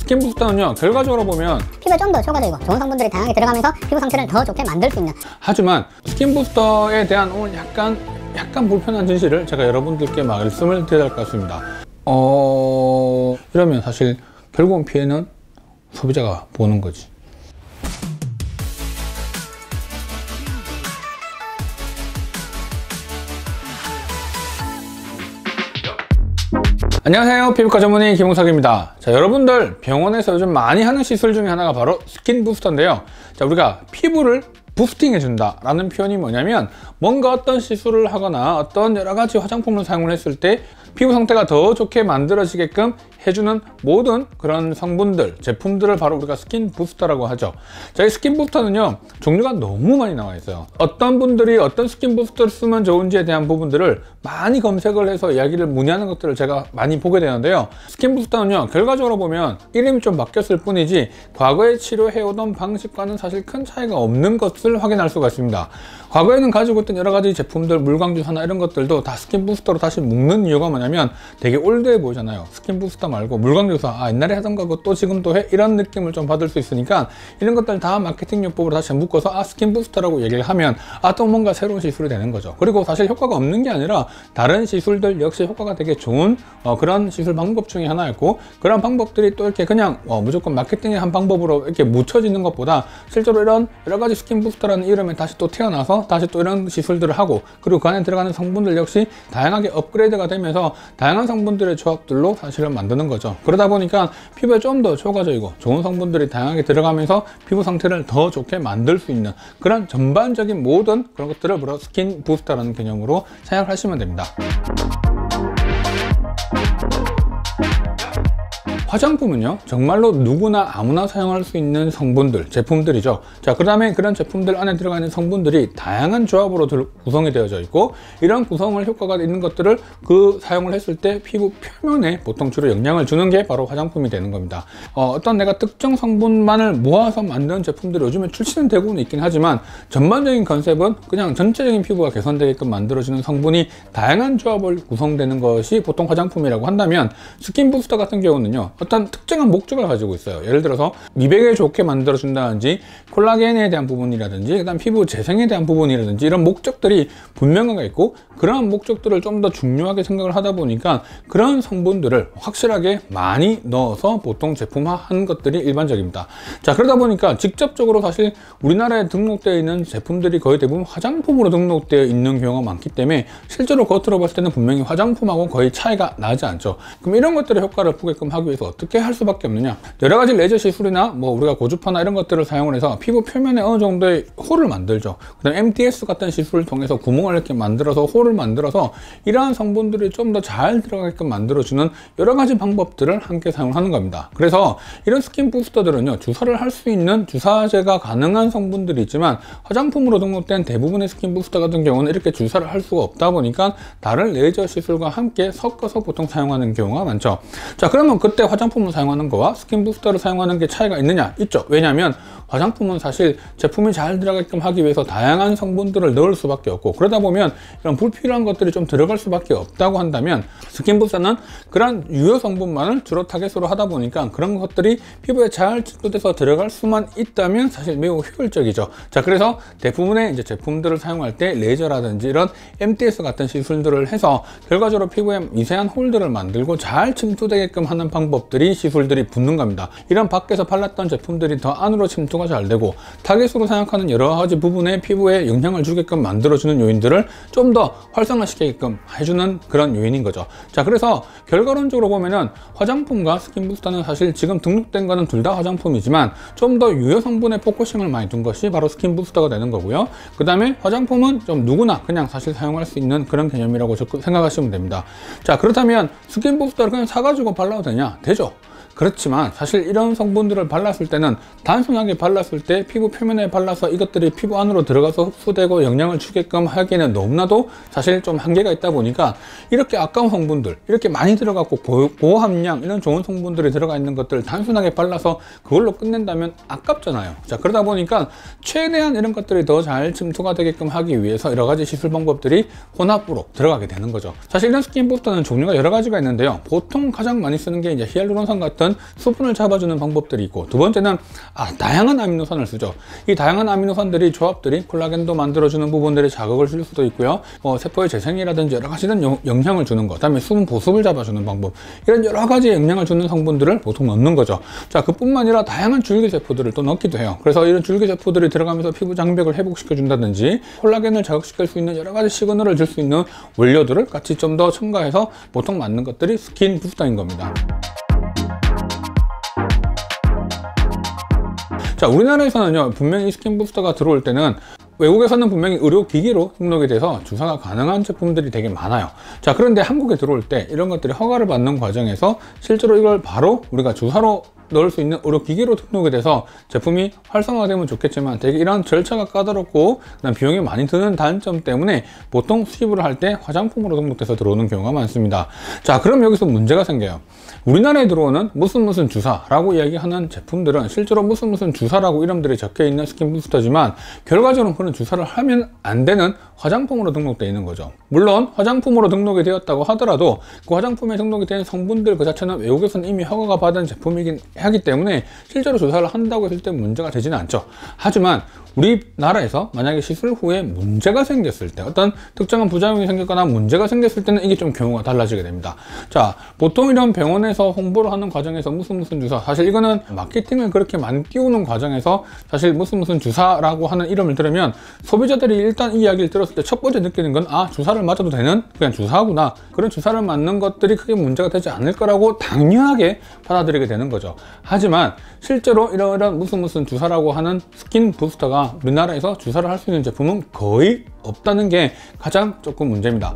스킨 부스터는요 결과적으로 보면 피부에 좀 더 효과적이고 좋은 성분들이 다양하게 들어가면서 피부 상태를 더 좋게 만들 수 있는 하지만 스킨 부스터에 대한 오늘 약간 약간 불편한 진실을 제가 여러분들께 말씀을 드려야 할 것 같습니다. 어 이러면 사실 결국은 피해는 소비자가 보는 거지. 안녕하세요. 피부과 전문의 김홍석입니다. 자 여러분들 병원에서 요즘 많이 하는 시술 중에 하나가 바로 스킨 부스터인데요. 자 우리가 피부를 boosting 해준다 라는 표현이 뭐냐면 뭔가 어떤 시술을 하거나 어떤 여러 가지 화장품을 사용을 했을 때 피부 상태가 더 좋게 만들어지게끔 해주는 모든 그런 성분들, 제품들을 바로 우리가 스킨 부스터라고 하죠. 저희 스킨 부스터는요, 종류가 너무 많이 나와 있어요. 어떤 분들이 어떤 스킨 부스터를 쓰면 좋은지에 대한 부분들을 많이 검색을 해서 이야기를 문의하는 것들을 제가 많이 보게 되는데요. 스킨 부스터는요, 결과적으로 보면 이름이 좀 바뀌었을 뿐이지 과거에 치료해오던 방식과는 사실 큰 차이가 없는 것을 확인할 수가 있습니다. 과거에는 가지고 있던 여러 가지 제품들, 물광주사나 이런 것들도 다 스킨 부스터로 다시 묶는 이유가 뭐냐면 되게 old해 보이잖아요. 스킨 부스터 말고 물광주사, 아, 옛날에 하던 거고 또 지금 또 해? 이런 느낌을 좀 받을 수 있으니까 이런 것들 다 마케팅 요법으로 다시 묶어서 아, 스킨 부스터라고 얘기를 하면 아, 또 뭔가 새로운 시술이 되는 거죠. 그리고 사실 효과가 없는 게 아니라 다른 시술들 역시 효과가 되게 좋은 어, 그런 시술 방법 중에 하나였고 그런 방법들이 또 이렇게 그냥 어, 무조건 마케팅의 한 방법으로 이렇게 묻혀지는 것보다 실제로 이런 여러 가지 스킨 부스터라는 이름에 다시 또 태어나서 다시 또 이런 시술들을 하고 그리고 그 안에 들어가는 성분들 역시 다양하게 업그레이드가 되면서 다양한 성분들의 조합들로 사실은 만드는 거죠. 그러다 보니까 피부에 좀 더 효과적이고 좋은 성분들이 다양하게 들어가면서 피부 상태를 더 좋게 만들 수 있는 그런 전반적인 모든 그런 것들을 바로 스킨 부스터라는 개념으로 생각하시면 됩니다 화장품은요 정말로 누구나 아무나 사용할 수 있는 성분들 제품들이죠. 자 그 다음에 그런 제품들 안에 들어가 있는 성분들이 다양한 조합으로 구성이 되어져 있고 이런 구성을 효과가 있는 것들을 그 사용을 했을 때 피부 표면에 보통 주로 영향을 주는 게 바로 화장품이 되는 겁니다. 어떤 내가 특정 성분만을 모아서 만든 제품들이 요즘에 출시는 되고는 있긴 하지만 전반적인 컨셉은 그냥 전체적인 피부가 개선되게끔 만들어주는 성분이 다양한 조합을 구성되는 것이 보통 화장품이라고 한다면 스킨 부스터 같은 경우는요 어떤 특정한 목적을 가지고 있어요. 예를 들어서 미백에 좋게 만들어 준다든지 콜라겐에 대한 부분이라든지 그다음 피부 재생에 대한 부분이라든지 이런 목적들이 분명하게 있고 그런 목적들을 좀 더 중요하게 생각을 하다 보니까 그런 성분들을 확실하게 많이 넣어서 보통 제품화하는 것들이 일반적입니다. 자 그러다 보니까 직접적으로 사실 우리나라에 등록되어 있는 제품들이 거의 대부분 화장품으로 등록되어 있는 경우가 많기 때문에 실제로 겉으로 봤을 때는 분명히 화장품하고 거의 차이가 나지 않죠. 그럼 이런 것들의 효과를 보게끔 하기 위해서 어떻게 할 수밖에 없느냐. 여러 가지 레저 시술이나 뭐 우리가 고주파나 이런 것들을 사용을 해서 피부 표면에 어느 정도의 홀을 만들죠. 그 다음 MTS 같은 시술을 통해서 구멍을 이렇게 만들어서 홀을 만들어서 이러한 성분들이 좀 더 잘 들어가게끔 만들어주는 여러 가지 방법들을 함께 사용하는 겁니다. 그래서 이런 스킨 부스터들은요 주사를 할 수 있는 주사제가 가능한 성분들이 있지만 화장품으로 등록된 대부분의 스킨 부스터 같은 경우는 이렇게 주사를 할 수가 없다 보니까 다른 레이저 시술과 함께 섞어서 보통 사용하는 경우가 많죠. 자 그러면 그때 화장품을 사용하는 거와 스킨 부스터를 사용하는 게 차이가 있느냐? 있죠. 왜냐하면 화장품은 사실 제품이 잘 들어가게끔 하기 위해서 다양한 성분들을 넣을 수밖에 없고 그러다 보면 이런 불필요한 것들이 좀 들어갈 수밖에 없다고 한다면 스킨 부스터는 그런 유효 성분만을 주로 타겟으로 하다 보니까 그런 것들이 피부에 잘 침투돼서 들어갈 수만 있다면 사실 매우 효율적이죠. 자 그래서 대부분의 이제 제품들을 사용할 때 레이저라든지 이런 MTS 같은 시술들을 해서 결과적으로 피부에 미세한 hole들을 만들고 잘 침투되게끔 하는 방법 들이 시술들이 붙는 겁니다. 이런 밖에서 발랐던 제품들이 더 안으로 침투가 잘 되고 타겟으로 생각하는 여러 가지 부분에 피부에 영향을 주게끔 만들어주는 요인들을 좀 더 활성화시키게끔 해주는 그런 요인인 거죠. 자, 그래서 결과론적으로 보면은 화장품과 스킨 부스터는 사실 지금 등록된 거는 둘 다 화장품이지만 좀 더 유효 성분에 focusing을 많이 둔 것이 바로 스킨 부스터가 되는 거고요. 그 다음에 화장품은 좀 누구나 그냥 사실 사용할 수 있는 그런 개념이라고 생각하시면 됩니다. 자, 그렇다면 스킨 부스터를 그냥 사가지고 발라도 되냐? 되죠. Twitter. 그렇지만 사실 이런 성분들을 발랐을 때는 단순하게 발랐을 때 피부 표면에 발라서 이것들이 피부 안으로 들어가서 흡수되고 영향을 주게끔 하기에는 너무나도 사실 좀 한계가 있다 보니까 이렇게 아까운 성분들 이렇게 많이 들어갔고 고함량 이런 좋은 성분들이 들어가 있는 것들을 단순하게 발라서 그걸로 끝낸다면 아깝잖아요. 자 그러다 보니까 최대한 이런 것들이 더 잘 침투가 되게끔 하기 위해서 여러 가지 시술 방법들이 혼합으로 들어가게 되는 거죠. 사실 이런 스킨 부스터는 종류가 여러 가지가 있는데요. 보통 가장 많이 쓰는 게 이제 히알루론산 같은 있는 수분을 잡아주는 방법들이 있고 두 번째는 아, 다양한 아미노산을 쓰죠. 이 다양한 아미노산들이 조합들이 콜라겐도 만들어주는 부분들에 자극을 줄 수도 있고요. 어, 세포의 재생이라든지 여러 가지는 영, 영향을 주는 것, 그다음에 수분 보습을 잡아주는 방법 이런 여러 가지 영향을 주는 성분들을 보통 넣는 거죠. 자, 그뿐만 아니라 다양한 줄기 세포들을 또 넣기도 해요. 그래서 이런 줄기 세포들이 들어가면서 피부 장벽을 회복시켜 준다든지 콜라겐을 자극시킬 수 있는 여러 가지 시그널을 줄 수 있는 원료들을 같이 좀 더 첨가해서 보통 만든 것들이 스킨 부스터인 겁니다. 자, 우리나라에서는요, 분명히 스킨 부스터가 들어올 때는 외국에서는 분명히 의료기기로 등록이 돼서 주사가 가능한 제품들이 되게 많아요. 자, 그런데 한국에 들어올 때 이런 것들이 허가를 받는 과정에서 실제로 이걸 바로 우리가 주사로 넣을 수 있는 의료 기기로 등록이 돼서 제품이 활성화되면 좋겠지만 되게 이런 절차가 까다롭고 그다음 비용이 많이 드는 단점 때문에 보통 수입을 할 때 화장품으로 등록돼서 들어오는 경우가 많습니다. 자, 그럼 여기서 문제가 생겨요. 우리나라에 들어오는 무슨 무슨 주사라고 이야기하는 제품들은 실제로 무슨 무슨 주사라고 이름들이 적혀 있는 스킨 부스터지만 결과적으로 그런 주사를 하면 안 되는 화장품으로 등록되어 있는 거죠. 물론 화장품으로 등록이 되었다고 하더라도 그 화장품에 등록이 된 성분들 그 자체는 외국에서는 이미 허가가 받은 제품이긴 하기 때문에 실제로 주사를 한다고 했을 때 문제가 되지는 않죠. 하지만 우리나라에서 만약에 시술 후에 문제가 생겼을 때 어떤 특정한 부작용이 생겼거나 문제가 생겼을 때는 이게 좀 경우가 달라지게 됩니다. 자, 보통 이런 병원에서 홍보를 하는 과정에서 무슨 무슨 주사 사실 이거는 마케팅을 그렇게 많이 띄우는 과정에서 사실 무슨 무슨 주사라고 하는 이름을 들으면 소비자들이 일단 이 이야기를 들었을 때 첫 번째 느끼는 건 아 주사를 맞아도 되는 그냥 주사구나 그런 주사를 맞는 것들이 크게 문제가 되지 않을 거라고 당연하게 받아들이게 되는 거죠. 하지만 실제로 이런 이런 무슨 무슨 주사라고 하는 스킨 부스터가 우리나라에서 주사를 할 수 있는 제품은 거의 없다는 게 가장 조금 문제입니다.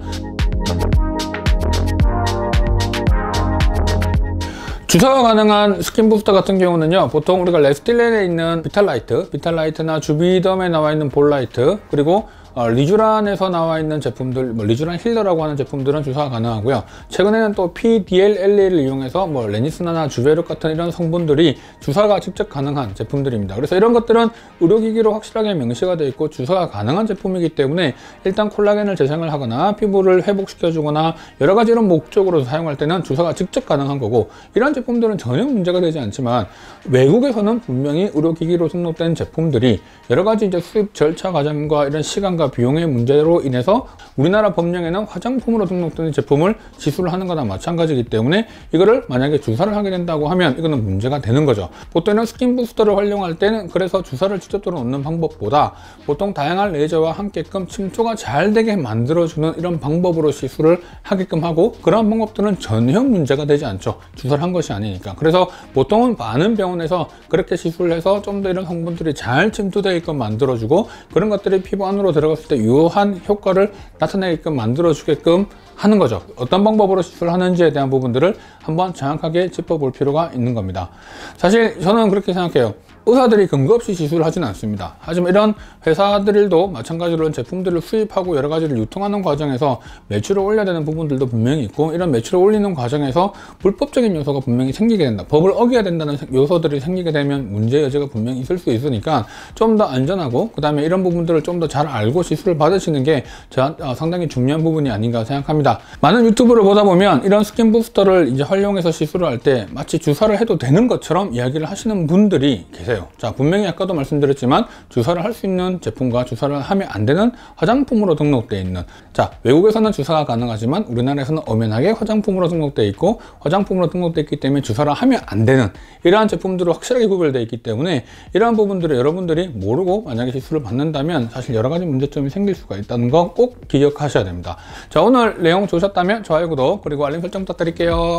주사가 가능한 스킨 부스터 같은 경우는요 보통 우리가 레스틸렌에 있는 비탈라이트 비탈라이트나 주비덤에 나와 있는 볼라이트 그리고 어, 리쥬란에서 나와 있는 제품들, 뭐 리쥬란 힐러라고 하는 제품들은 주사가 가능하고요. 최근에는 또 PDLLA를 이용해서 뭐 레니스나 주베룩 같은 이런 성분들이 주사가 직접 가능한 제품들입니다. 그래서 이런 것들은 의료기기로 확실하게 명시가 되어 있고 주사가 가능한 제품이기 때문에 일단 콜라겐을 재생을 하거나 피부를 회복시켜 주거나 여러 가지 이런 목적으로 사용할 때는 주사가 직접 가능한 거고 이런 제품들은 전혀 문제가 되지 않지만 외국에서는 분명히 의료기기로 등록된 제품들이 여러 가지 이제 수입 절차 과정과 이런 시간과 시간과 비용의 문제로 인해서 우리나라 법령에는 화장품으로 등록된 제품을 주사를 하는 거나 마찬가지이기 때문에 이거를 만약에 주사를 하게 된다고 하면 이거는 문제가 되는 거죠. 보통은 스킨 부스터를 활용할 때는 그래서 주사를 직접적으로 넣는 방법보다 보통 다양한 레이저와 함께끔 침투가 잘 되게 만들어주는 이런 방법으로 시술을 하게끔 하고 그런 방법들은 전혀 문제가 되지 않죠. 주사를 한 것이 아니니까. 그래서 보통은 많은 병원에서 그렇게 시술을 해서 좀 더 이런 성분들이 잘 침투되어 있게 만들어주고 그런 것들이 피부 안으로 들어가 들어갔을 때 유효한 효과를 나타내게끔 만들어 주게끔 하는 거죠. 어떤 방법으로 시술을 하는지에 대한 부분들을 한번 정확하게 짚어볼 필요가 있는 겁니다. 사실 저는 그렇게 생각해요. 의사들이 근거 없이 시술을 하지는 않습니다. 하지만 이런 회사들도 마찬가지로 제품들을 수입하고 여러 가지를 유통하는 과정에서 매출을 올려야 되는 부분들도 분명히 있고 이런 매출을 올리는 과정에서 불법적인 요소가 분명히 생기게 된다. 법을 어겨야 된다는 요소들이 생기게 되면 문제 여지가 분명히 있을 수 있으니까 좀 더 안전하고 그 다음에 이런 부분들을 좀 더 잘 알고 시술을 받으시는 게 저, 어, 상당히 중요한 부분이 아닌가 생각합니다. 많은 유튜브를 보다 보면 이런 스킨 부스터를 이제 활용해서 시술을 할 때 마치 주사를 해도 되는 것처럼 이야기를 하시는 분들이 계세요. 주세요. 자, 분명히 아까도 말씀드렸지만 주사를 할 수 있는 제품과 주사를 하면 안 되는 화장품으로 등록되어 있는 자, 외국에서는 주사가 가능하지만 우리나라에서는 엄연하게 화장품으로 등록되어 있고 화장품으로 등록되어 있기 때문에 주사를 하면 안 되는 이러한 제품들로 확실하게 구별되어 있기 때문에 이러한 부분들을 여러분들이 모르고 만약에 시술을 받는다면 사실 여러 가지 문제점이 생길 수가 있다는 거 꼭 기억하셔야 됩니다. 자, 오늘 내용 좋으셨다면 좋아요, 구독, 그리고 알림 설정 부탁드릴게요.